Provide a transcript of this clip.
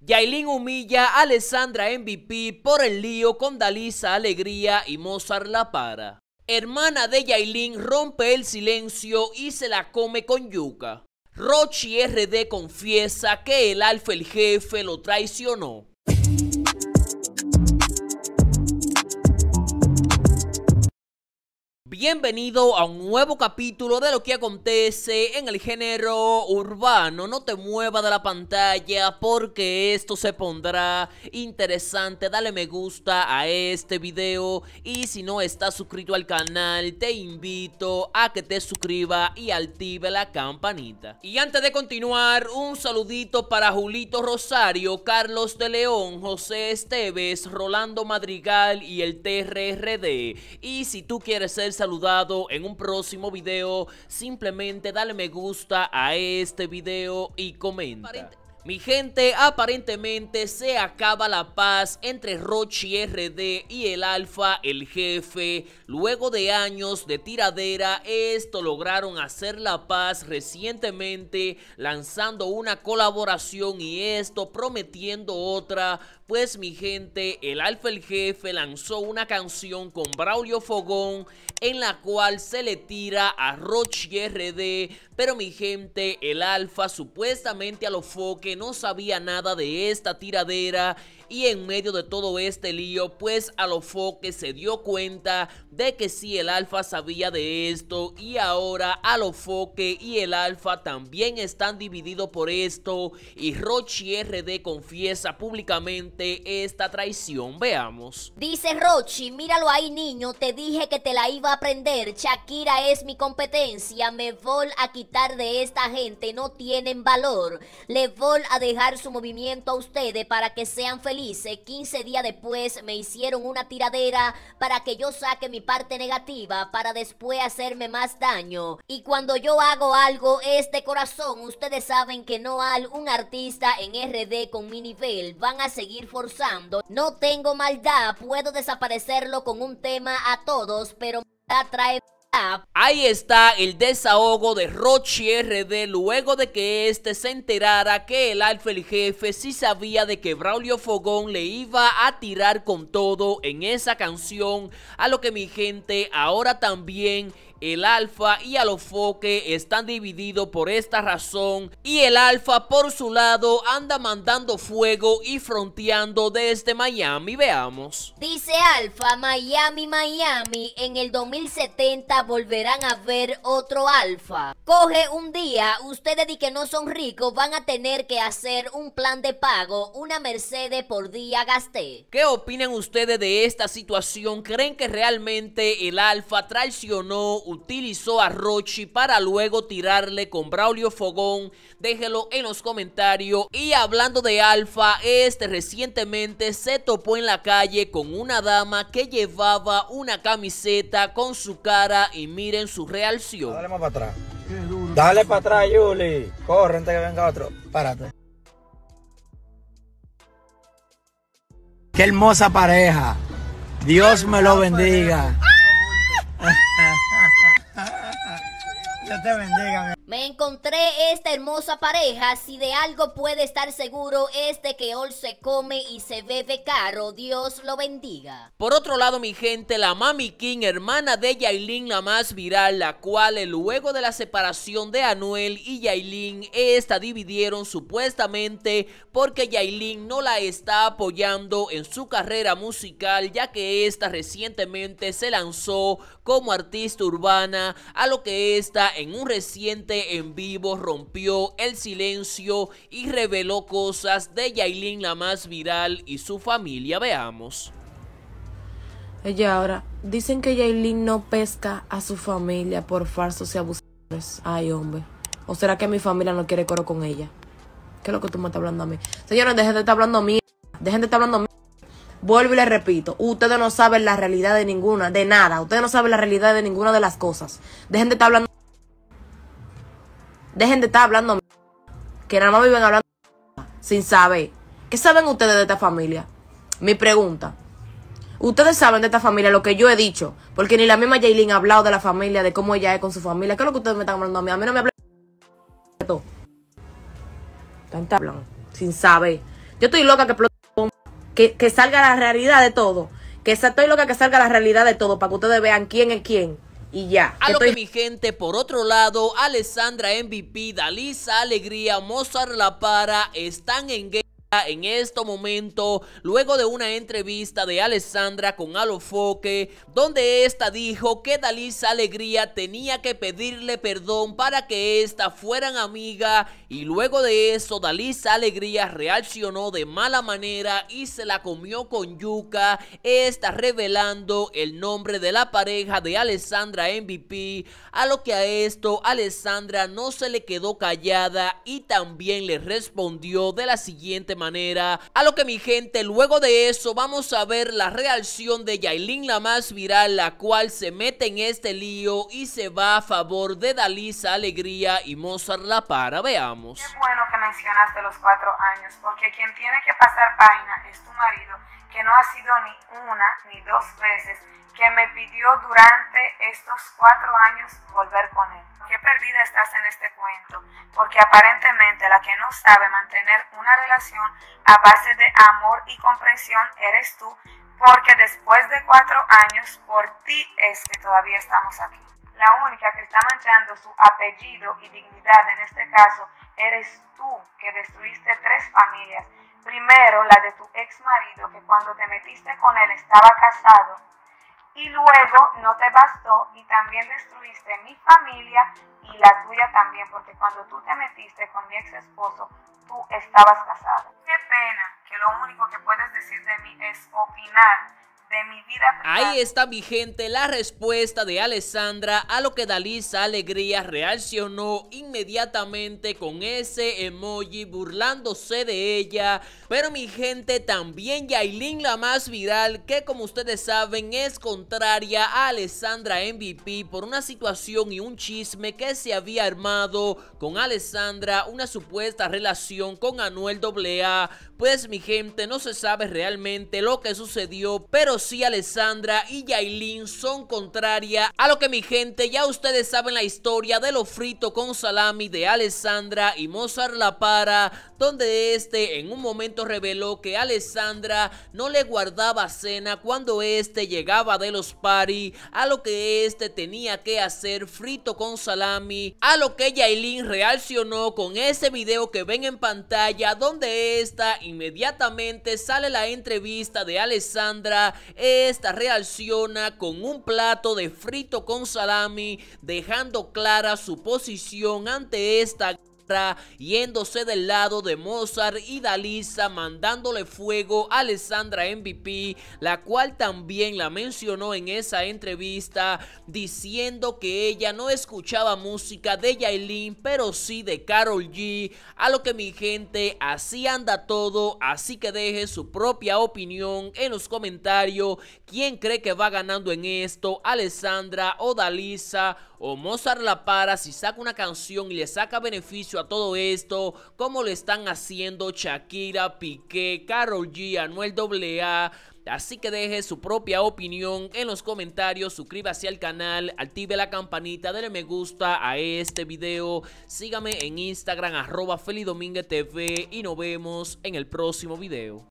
Yailin humilla a Alessandra MVP por el lío con Dalisa Alegría y Mozart La Para. Hermana de Yailin rompe el silencio y se la come con yuca. Rochi RD confiesa que el alfa el jefe lo traicionó. Bienvenido a un nuevo capítulo de lo que acontece en el género urbano. No te muevas de la pantalla porque esto se pondrá interesante. Dale me gusta a este video y si no estás suscrito al canal te invito a que te suscriba y active la campanita. Y antes de continuar, un saludito para Julito Rosario, Carlos de León, José Esteves, Rolando Madrigal y el TRRD. Y si tú quieres ser saludado en un próximo video, simplemente dale me gusta a este video y comenta. Mi gente, aparentemente se acaba la paz entre Rochi RD y el Alfa, el jefe. Luego de años de tiradera, esto lograron hacer la paz recientemente, lanzando una colaboración y esto prometiendo otra. Pues mi gente, el Alfa, el jefe lanzó una canción con Braulio Fogón en la cual se le tira a Rochi RD. Pero mi gente, el Alfa supuestamente a lo no sabía nada de esta tiradera. Y en medio de todo este lío, pues Alofoque se dio cuenta de que sí el Alfa sabía de esto. Y ahora Alofoque y el Alfa también están divididos por esto. Y Rochi RD confiesa públicamente esta traición. Veamos. Dice Rochi, míralo ahí niño, te dije que te la iba a aprender, Shakira es mi competencia, me voy a quitar de esta gente, no tienen valor, le voy a dejar su movimiento a ustedes para que sean felices 15 días después me hicieron una tiradera para que yo saque mi parte negativa para después hacerme más daño. Y cuando yo hago algo este corazón, ustedes saben que no hay un artista en RD con mi nivel. Van a seguir forzando. No tengo maldad, puedo desaparecerlo con un tema a todos, pero trae Ahí está el desahogo de Rochi RD luego de que este se enterara que el alfa el jefe sí sabía de que Braulio Fogón le iba a tirar con todo en esa canción, a lo que mi gente ahora también el Alfa y Alofoque están divididos por esta razón y el Alfa por su lado anda mandando fuego y fronteando desde Miami. Veamos. Dice Alfa, Miami, Miami, en el 2070 volverán a ver otro Alfa. Coge un día, ustedes di que no son ricos, van a tener que hacer un plan de pago, una Mercedes por día gasté. ¿Qué opinan ustedes de esta situación? ¿Creen que realmente el Alfa traicionó utilizó a Rochi para luego tirarle con Braulio Fogón. Déjelo en los comentarios. Y hablando de Alfa, este recientemente se topó en la calle con una dama que llevaba una camiseta con su cara y miren su reacción. Dale más para atrás. Dale para atrás, Yuli. Corre antes que venga otro. Párate. Qué hermosa pareja. Dios me lo bendiga. Te bendiga. Me encontré esta hermosa pareja. Si de algo puede estar seguro es de que hoy se come y se bebe caro. Dios lo bendiga. Por otro lado, mi gente, la Mami King, hermana de Yailin, la más viral, la cual luego de la separación de Anuel y Yailin, esta dividieron supuestamente porque Yailin no la está apoyando en su carrera musical, ya que esta recientemente se lanzó como artista urbana, a lo que esta en un reciente en vivo rompió el silencio y reveló cosas de Yailin la más viral y su familia. Veamos. Ella ahora, dicen que Yailin no pesca a su familia por falsos y abusadores. Ay, hombre. ¿O será que mi familia no quiere coro con ella? ¿Qué es lo que tú me estás hablando a mí? Señores, dejen de estar hablando a mí. Dejen de estar hablando a mí. Vuelvo y les repito, ustedes no saben la realidad de ninguna, de nada. Ustedes no saben la realidad de ninguna de las cosas. Dejen de estar hablando Dejen de estar hablando que nada más viven hablando sin saber. ¿Qué saben ustedes de esta familia? Mi pregunta. Ustedes saben de esta familia lo que yo he dicho, porque ni la misma Jaylin ha hablado de la familia, de cómo ella es con su familia. ¿Qué es lo que ustedes me están hablando a mí? A mí no me hablan de todo. Tanto hablan sin saber. Yo estoy loca que que, que salga la realidad de todo. Que estoy loca que salga la realidad de todo para que ustedes vean quién es quién. Y ya. A lo que mi gente, por otro lado, Alessandra MVP, Dalisa Alegría, Mozart La Para están en guerra en este momento, luego de una entrevista de Alessandra con Alofoque, donde esta dijo que Dalisa Alegría tenía que pedirle perdón para que esta fueran amiga y luego de eso Dalisa Alegría reaccionó de mala manera y se la comió con yuca, esta revelando el nombre de la pareja de Alessandra MVP, a lo que a esto Alessandra no se le quedó callada y también le respondió de la siguiente manera, a lo que mi gente luego de eso vamos a ver la reacción de Yailin la más viral, la cual se mete en este lío y se va a favor de Dalisa Alegría y Mozart La Para, veamos. Qué bueno que mencionaste los cuatro años, porque quien tiene que pasar página es tu marido, que no ha sido ni una ni dos veces, que me pidió durante estos cuatro años volver con él. Estás en este cuento, porque aparentemente la que no sabe mantener una relación a base de amor y comprensión eres tú, porque después de cuatro años por ti es que todavía estamos aquí. La única que está manchando su apellido y dignidad en este caso eres tú que destruiste tres familias. Primero la de tu ex marido que cuando te metiste con él estaba casado y luego no te bastó y también destruiste mi familia y la tuya también porque cuando tú te metiste con mi ex esposo tú estabas casado. Qué pena que lo único que puedes decir de mí es opinar de mi vida. Ahí está mi gente la respuesta de Alessandra a lo que Dalisa Alegría reaccionó inmediatamente con ese emoji burlándose de ella. Pero mi gente también Yailin la más viral que como ustedes saben es contraria a Alessandra MVP por una situación y un chisme que se había armado con Alessandra, una supuesta relación con Anuel AA. Pues mi gente no se sabe realmente lo que sucedió, pero sí Alessandra y Yailin son contrarias a lo que mi gente ya ustedes saben la historia de lo frito con salami de Alessandra y Mozart La Para, donde este en un momento reveló que Alessandra no le guardaba cena cuando este llegaba de los party, a lo que este tenía que hacer frito con salami, a lo que Yailin reaccionó con ese video que ven en pantalla donde esta inmediatamente sale la entrevista de Alessandra, esta reacciona con un plato de frito con salami, dejando clara su posición ante esta yéndose del lado de Mozart y Dalisa mandándole fuego a Alessandra MVP, la cual también la mencionó en esa entrevista diciendo que ella no escuchaba música de Yailin, pero sí de Carol G, a lo que mi gente así anda todo, así que deje su propia opinión en los comentarios, quién cree que va ganando en esto, Alessandra o Dalisa o Mozart La Para si saca una canción y le saca beneficio a todo esto, como lo están haciendo Shakira, Piqué, Karol G, Anuel AA. Así que deje su propia opinión en los comentarios, suscríbase al canal, active la campanita, denle me gusta a este video, sígame en Instagram arroba TV y nos vemos en el próximo video.